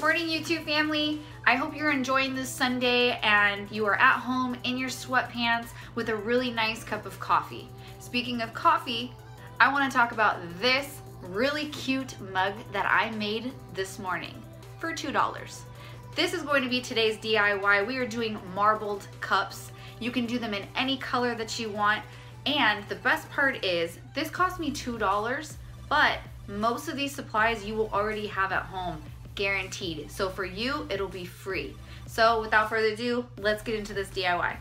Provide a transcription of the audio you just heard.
Morning YouTube family. I hope you're enjoying this Sunday and you are at home in your sweatpants with a really nice cup of coffee. Speaking of coffee, I want to talk about this really cute mug that I made this morning for $2. This is going to be today's DIY. We are doing marbled cups. You can do them in any color that you want. And the best part is this cost me $2, but most of these supplies you will already have at home guaranteed. So for you, it'll be free. So without further ado, let's get into this DIY.